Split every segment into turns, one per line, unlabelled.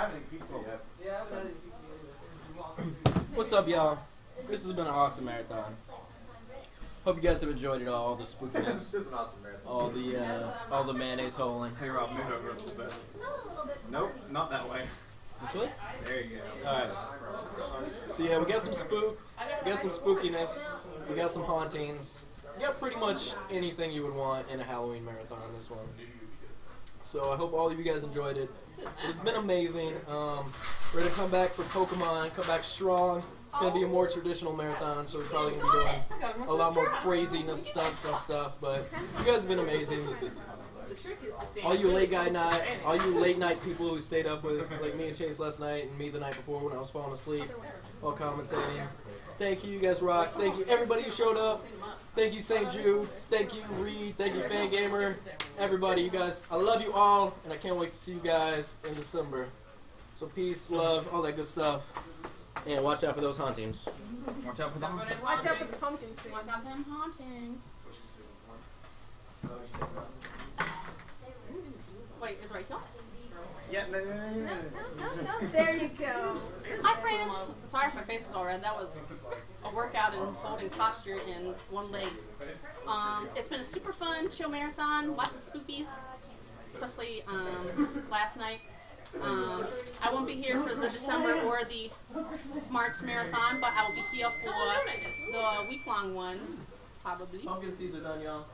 I haven't eaten pizza yet.
Yeah, I haven't had any pizza yet.
What's up, y'all? This has been an awesome marathon. Hope you guys have enjoyed it all, all the
this
spookiness,
is an awesome marathon.
all the uh, all the mayonnaise holing.
Hey Rob, move over a little bit. Nope, not that way.
This way?
There you go.
All right. So yeah, we got some spook, we got some spookiness, we got some hauntings, we got pretty much anything you would want in a Halloween marathon. in This one. So I hope all of you guys enjoyed it. It's been amazing. Um, we're gonna come back for Pokemon, come back strong. It's gonna be a more traditional marathon, so we're probably gonna be doing a lot more craziness stunts and stuff. But you guys have been amazing. All you late guy night, all you late night people who stayed up with like me and Chase last night and me the night before when I was falling asleep, all commentating. Thank you, you guys rock. Thank you, everybody who showed up. Thank you, St. Jude. Thank you, Reed. Thank you, Fan Gamer. Everybody, you guys, I love you all, and I can't wait to see you guys in December. So peace, love, all that good stuff, and watch out for those hauntings.
Watch out for them.
Watch out for the pumpkin seeds.
Watch out for them hauntings. Wait, is Rachel?
Yeah, no, no, no, no.
There you go.
Hi, friends. Sorry if my face is all red. That was a workout in folding posture in one leg. Um, it's been a super fun, chill marathon. Lots of spookies, especially um, last night. Um, I won't be here for the December or the March marathon, but I will be here for the week-long one, probably.
Pumpkin seeds are done, y'all.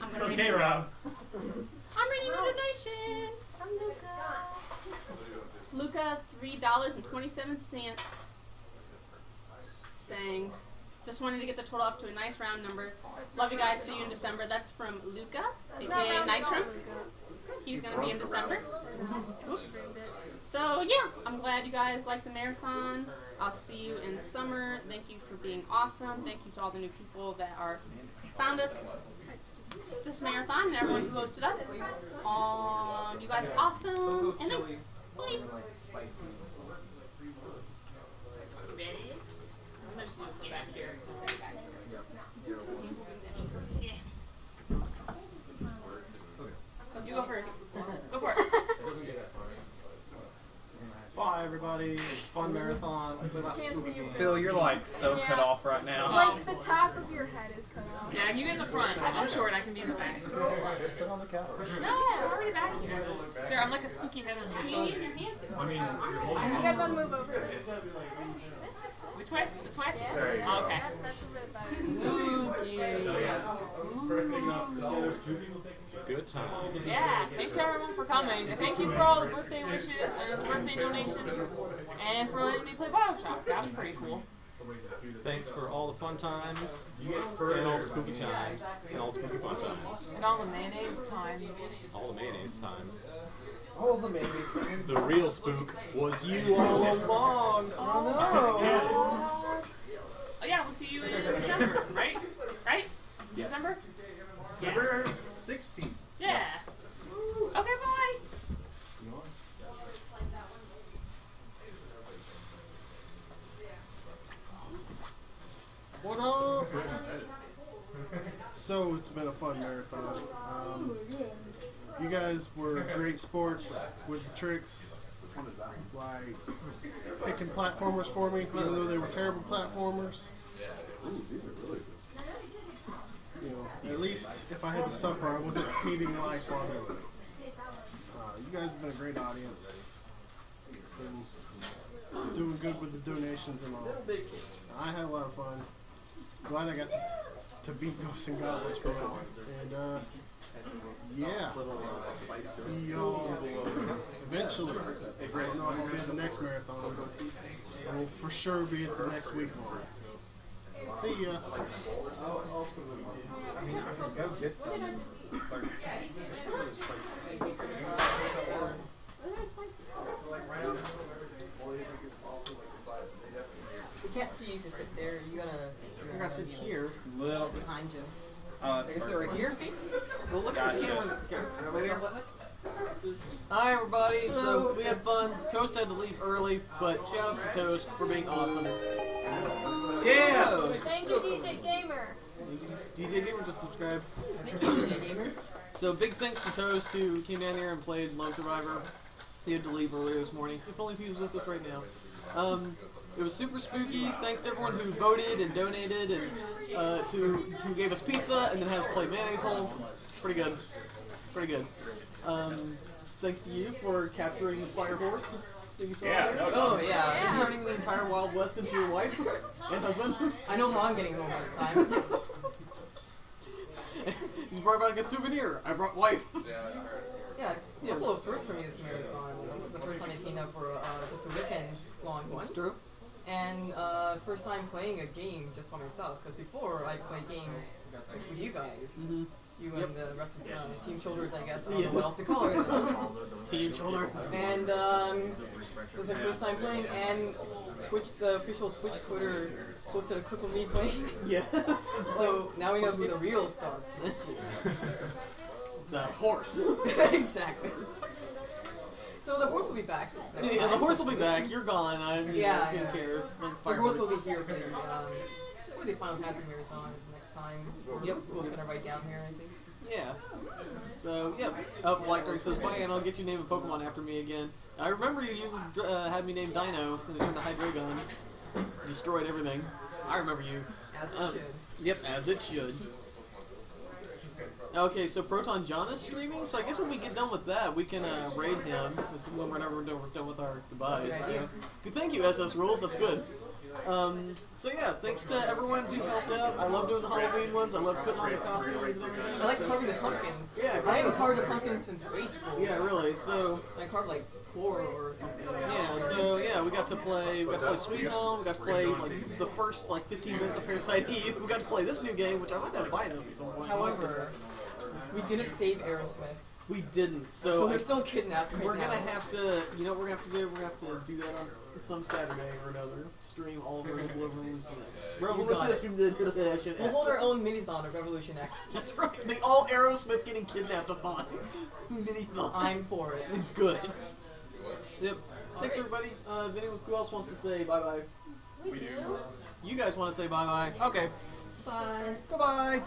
I'm gonna
Okay,
read this-
Rob.
I'm reading a donation.
From Luca.
Luca, three dollars and twenty-seven cents, saying, "Just wanted to get the total up to a nice round number. Love you guys. See you in December." That's from Luca, aka Nitram. He's gonna be in December. Oops. So yeah, I'm glad you guys like the marathon. I'll see you in summer. Thank you for being awesome. Thank you to all the new people that are found us this marathon and everyone who hosted us. Um, you guys are awesome. And thanks. Bye. You go first. Go for it.
Bye, everybody. Fun marathon. Lots of spooky games.
Phil, you're like so cut off right now.
Like the top of your head is cut off.
Yeah, you get in the front. I'm short. I can be in the back.
Just sit on the couch.
No, I'm already back here. There, I'm like a spooky head on your shoulder.
I mean, you guys want to move over?
Which way? This way?
Sorry.
Oh, okay.
That's a.
Spooky.
Good time.
Yeah, thanks everyone for coming. And thank you for all the birthday wishes and the birthday donations. And for letting me play Bioshock. That was pretty cool.
Thanks for all the fun times and all the spooky times and all the spooky fun times.
And all the mayonnaise times.
All the mayonnaise times.
All the mayonnaise.
The real spook was you all along.
Oh, no! yeah, oh, we'll see you in December, right? Right?
Yes.
December?
December 16th.
Yeah. Okay, bye.
What up? So it's been a fun marathon. Um, you guys were great sports with the tricks, like picking platformers for me, even though they were terrible platformers. You know, at least if I had to suffer, I wasn't hating life on it. Uh, you guys have been a great audience. Been doing good with the donations and all. I had a lot of fun. Glad I got to beat Ghosts and Goblins for now. And uh, yeah, see y'all eventually. I don't know if I'll be at the next marathon, but I will for sure be at the next week one. So, see ya.
I mean, I can go get some.
We can't see you if you sit there. You gotta sit here.
I gotta sit here.
Little.
behind you.
Oh, that's
Is it right here?
Well, look
Gotcha.
at the cameras. Okay, here.
What- what-
Hi, everybody. So we had fun. Toast had to leave early, but shout out to Toast for being awesome.
Yeah!
Thank you, DJ Gamer.
DJ Gamer just subscribed.
Thank you, DJ Gamer.
So big thanks to Toast who came down here and played Lone Survivor.
he had to leave earlier this morning. If only he was with us right now. Um, it was super spooky. Thanks to everyone who voted and donated and uh, to who gave us pizza and then had us play mayonnaise hole. Pretty good. Pretty good. Um, thanks to you for capturing the fire horse. that you saw
Yeah,
there.
no
Oh yeah.
And turning the entire Wild West into your wife and husband.
I know how I'm getting home this time.
you brought back a souvenir. I brought wife.
Yeah, a couple of firsts for me this marathon. This is the first time I came out for uh, just a weekend long one.
That's true.
And uh, first time playing a game just by myself. Because before I played games with you guys.
Mm-hmm.
You and the rest of uh, Team Shoulders, I guess. I don't
Yeah.
know what else to call it.
Team shoulders.
And um, it was my first time playing, and Twitch, the official Twitch Twitter, posted a clip of me playing.
Yeah.
So now we know who the real star Twitch
the horse.
exactly. So the horse will be back. Next
Yeah, the horse will be back. You're gone. I you
Yeah,
know, who
yeah.
care? I'm
The horse will be here for the um, for the Final Fantasy Marathon is next time. Yep, both gonna write down here, I think.
Yeah. So, yep. Oh, Black Drake says, bye, and I'll get you name a Pokemon after me again. I remember you, you uh, had me name Dino, and it turned to Hydreigon. Destroyed everything. I remember you.
As it
Um,
should.
Yep, as it should. Okay, so ProtonJon is streaming, so I guess when we get done with that, we can uh, raid him this- we're done, we're done with our goodbyes.
Good
So. Good, thank you, SS Rules, that's good. Um, so yeah, thanks to everyone who helped out. I love doing the Halloween ones, I love putting on the costumes and everything.
I like
so-
carving the pumpkins.
Yeah,
I haven't carved a pumpkin since grade school.
Yeah, really, so...
I carved like four or something.
Yeah, so yeah, we got to play. We got to play Sweet Home. We got to play like the first like 15 minutes of Parasite Eve. We got to play this new game, which I might have to buy this at some point.
However, we didn't save Aerosmith,
we didn't.
so,
So,
they're still kidnapped right
we're
now.
gonna have to. You know, we're gonna have to do. We're gonna have to do that on some Saturday or another. Stream all of our Revolution
You got it. We'll hold our own mini-thon of Revolution X.
That's right. The all Aerosmith getting kidnapped upon. Mini thought.
I'm for it.
good. Yep. Thanks everybody. Uh, if anyone, who else wants to say bye bye?
We do.
You guys want to say bye bye? Okay.
Bye.
Goodbye.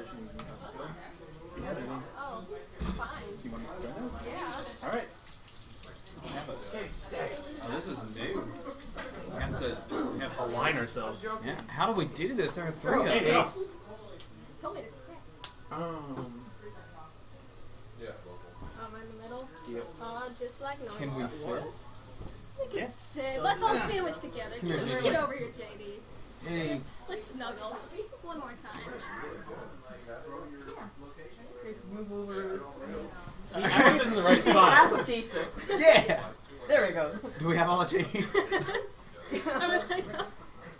You want to keep the traditions and stuff going? Do you have anything?
Oh, fine.
Do you want to join us?
Yeah.
All right. Have a-
Oh, this is new. We have to. We have
Align ourselves.
Yeah. How do we do this? There are three of
hey.
us.
Told me to stay.
Um.
Oh, I'm in the middle.
Yep.
Oh, just like normal.
Can we fit?
We can
Yeah.
fit. Let's all sandwich together. Get,
JD.
get over here, JD.
Hey.
Let's snuggle. One more time. Yeah.
Move over.
See, I was in the right spot.
Application.
Yeah.
There we go.
Do we have all the JD?
I was like,
It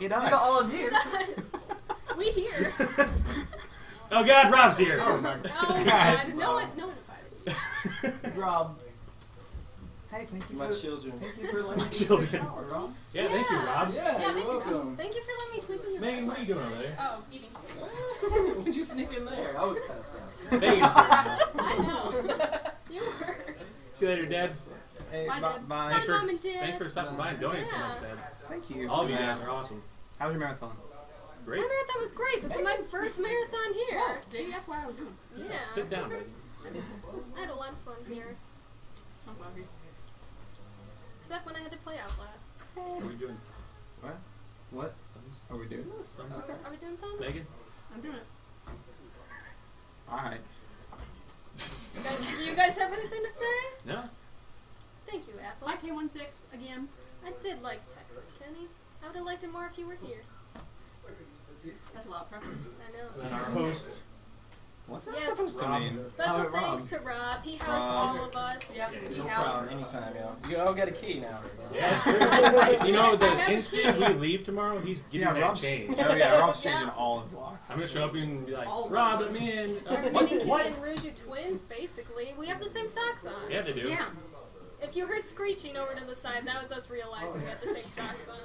We got all of you.
guys, we here.
Oh God, Rob's here.
Oh my
Oh,
God.
God. No one, no one invited you.
Rob. Hey, thank you
My
for
children.
thank you for letting me
Children.
Oh, Rob.
Yeah, thank you, Rob.
Yeah,
Yeah,
you're
thank you,
welcome.
Thank you for letting me sleep in your
Megan,
bed
what are you doing over there?
Oh, eating.
Why'd you sneak in there? I was passed out.
Megan's here.
I know. You were.
See you later, Dad.
Hey,
Bye,
bye.
Dad.
bye.
Bye,
Thanks for,
Mom and Dad.
thanks for stopping by and donating so much, Dad.
Thank you.
All of you guys are awesome.
How was your marathon?
Great.
My marathon was great. This was my first marathon here.
Davey, that's what I was doing.
Yeah.
Sit down, baby.
I had a lot of fun here.
I'm glad we-
Except when I had to play Outlast.
What are we doing?
What? What are we doing?
Thumbs
Okay.
Are we doing thumbs?
Megan?
I'm doing it.
All right.
Do you guys have anything to say?
No?
Thank you, Apple.
Like K16 again.
I did like Texas, Kenny. I would have liked it more if you were here.
That's a lot of preference.
I know.
Then our host.
What's that
Yes.
supposed to
Rob.
mean?
Special
How
thanks
Rob?
to Rob. He housed
Rob.
all of us.
Yep.
Yeah,
he
No
housed-
problem. Anytime, yo. You all get a key now. So.
Yeah, it's
I-
true.
I
You know, the instant we leave tomorrow, he's getting
Yeah,
that
Rob's.
change.
Oh yeah, Rob's
Yeah.
changing all his locks.
I'm gonna show up and be like,
All
Rob,
them.
I'm in. Uh, what?
Mini
What?
and Rouge twins, basically. We have the same socks on.
Yeah, they do.
Yeah.
If you heard screeching over to the side, that was us realizing we had the same socks on.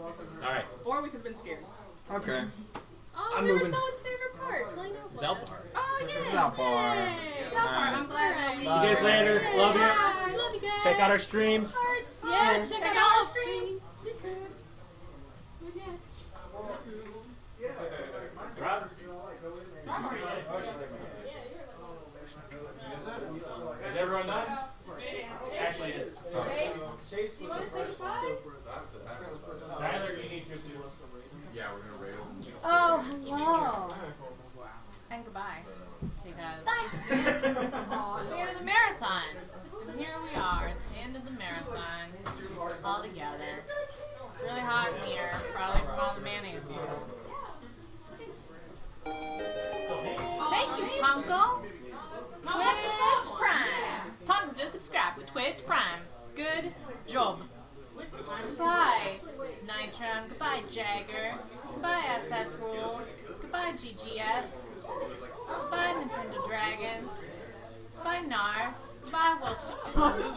All right.
Or we could have been scared.
Okay.
Oh,
I'm
we were
moving.
someone's favorite part. Playing Outlast.
Zalpar.
Oh, yeah.
Zalpar.
Yay.
Zalpar. I'm glad that we.
See you guys later. Love you.
Bye. Love you guys.
Check out our streams.
Hearts. Yeah, check,
Check
out,
out
our
our
streams.
streams.
Rob?
Rob already did.
Yeah, you're like-
Is everyone done? Ashley is.
Chase was the first one,
Tyler, you need to do
Yeah, we're gonna raid
Together. It's really hot in here, probably from all the mayonnaise. Thank you, Punko. Twitch Prime. Punko, just subscribe with Twitch Prime. Good job. Goodbye, Nitron. Goodbye, Jagger. Goodbye, SS Rules. Goodbye, GGS. Goodbye, Nintendo Dragon. Goodbye, Narf. Goodbye, Wolfstone.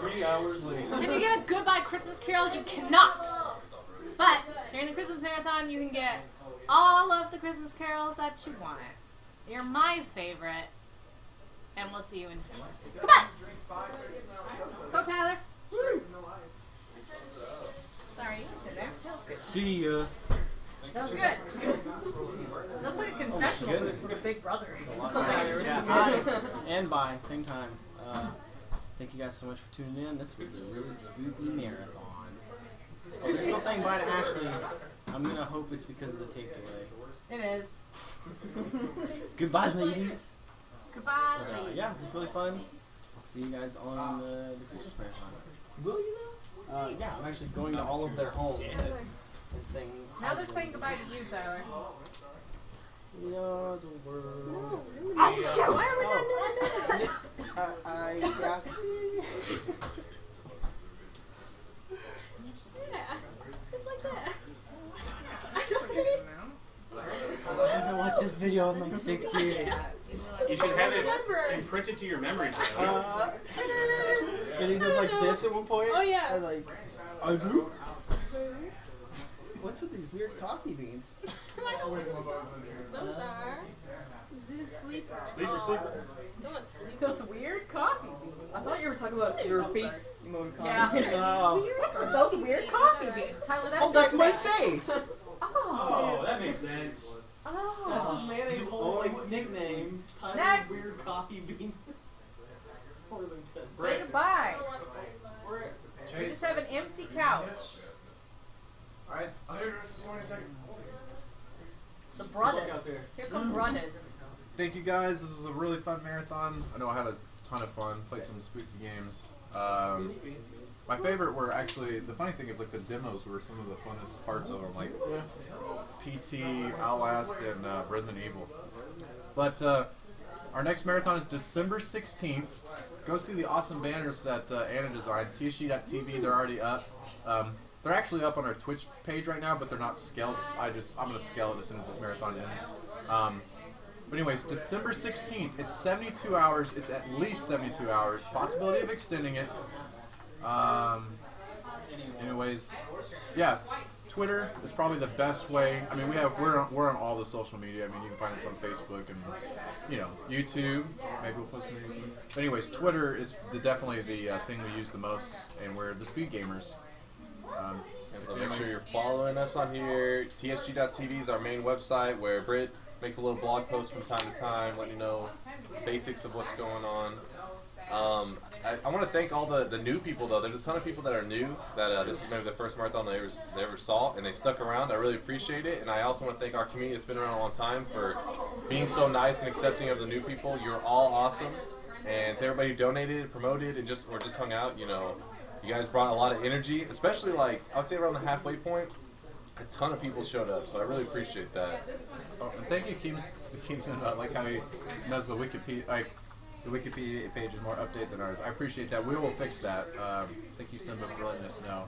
three hours later.
Can you get a goodbye Christmas carol? You cannot. But during the Christmas marathon, you can get all of the Christmas carols that you want. You're my favorite. And we'll see you in December. Goodbye. Go, Tyler. Sorry, you can sit there. That was good.
See ya.
That was good. Looks like a confessional
goodness.
for the big brother.
Yeah, hi and bye, same time. Uh, thank you guys so much for tuning in. This was a really spooky marathon. Oh, they're still saying bye to Ashley. I'm gonna hope it's because of the tape delay.
It is.
Goodbye, ladies.
Goodbye.
But, uh, yeah, it was really fun. I'll see you guys on the, the Christmas marathon.
Will you now?
Uh, yeah, I'm actually going to all of their homes and, and saying.
Now they're saying goodbye to you, Tyler.
We are the world.
Why are we not doing that?
Uh, I, yeah.
Yeah, just like that.
I haven't watched this video in like six years.
You should have it imprinted to your memory.
Uh, and he does like this at one point.
Oh, yeah.
And like, I do. What's with these weird coffee beans?
Those are the sleeper.
Sleeper, oh. sleeper.
Someone sleep.
Those weird coffee beans. I thought you were talking about your face emoticon.
Yeah.
Oh.
What's with those weird coffee beans, Tyler? That's
Oh, that's my face.
Oh.
Oh, that makes sense.
Oh.
That's his mayonnaise whole like nickname. Tiny
Next.
weird coffee bean.
Say goodbye. We just have an empty couch.
Alright, I'll hear the rest of this morning second.
The brothers. Here come brothers.
Thank you guys. This is a really fun marathon. I know I had a ton of fun. Played some spooky games. Um, my favorite were actually the funny thing is like the demos were some of the funnest parts of them, like PT, Outlast, and uh, Resident Evil. But uh, our next marathon is December 16th. Go see the awesome banners that uh, Anna designed. TSG.tv, they're already up. Um, they're actually up on our Twitch page right now, but they're not scaled. I just I'm gonna scale it as soon as this marathon ends. Um, but anyways, December 16th. It's 72 hours. It's at least 72 hours. Possibility of extending it. Um, anyways, yeah. Twitter is probably the best way. I mean, we have we're on, we're on all the social media. I mean, you can find us on Facebook and you know YouTube. Maybe we'll post on YouTube. But anyways, Twitter is the, definitely the uh, thing we use the most, and we're the speed gamers. Um,
And so make sure you're following us on here. TSG.tv is our main website where Britt makes a little blog post from time to time, letting you know basics of what's going on. Um, I, I want to thank all the, the new people though. There's a ton of people that are new that uh, this is maybe the first marathon they ever they ever saw, and they stuck around. I really appreciate it, and I also want to thank our community that's been around a long time for being so nice and accepting of the new people. You're all awesome, and to everybody who donated, promoted, and just or just hung out, you know, you guys brought a lot of energy, especially like I would say around the halfway point. A ton of people showed up, so I really appreciate that.
Oh, and thank you, Keems, Keemson. I like how he knows the Wikipedia, like the Wikipedia page is more updated than ours. I appreciate that. We will fix that. Um, thank you, Simba, for letting us know.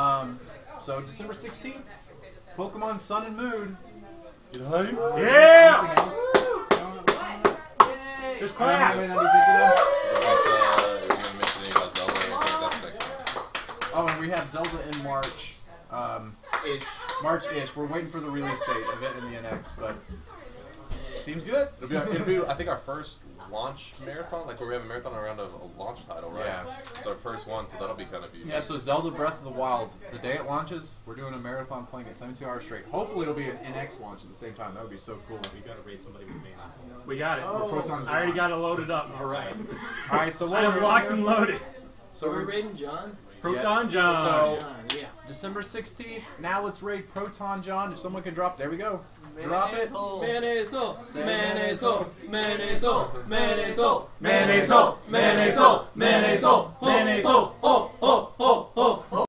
Um, so December sixteenth, Pokemon Sun and Moon. Get hype.
Yeah!
Anything else?
Just
Uh,
clap.
Oh, and we have Zelda in March. Um,
Ish.
March ish. We're waiting for the release date of it in the NX, but it Seems good.
It'll be, our, it'll be, I think, our first launch marathon, like where we have a marathon around a, a launch title, right?
Yeah.
It's our first one, so that'll be kind of
Yeah, so Zelda Breath of the Wild, the day it launches, we're doing a marathon playing it 72 hours straight. Hopefully it'll be an NX launch at the same time. That would be so cool.
We gotta raid somebody with mayonnaise.
We got it.
Or Proton
I already got it loaded up.
All right.
All right, so what
I
we're
am locked and loaded.
So we're raiding John.
Proton
yep.
John.
So,
yeah.
December 16th, now let's raid ProtonJon. If someone can drop, there we go. Drop it.
Mayonnaise hole. Mayonnaise hole. Mayonnaise hole. Mayonnaise hole. Oh, oh, oh, oh, oh.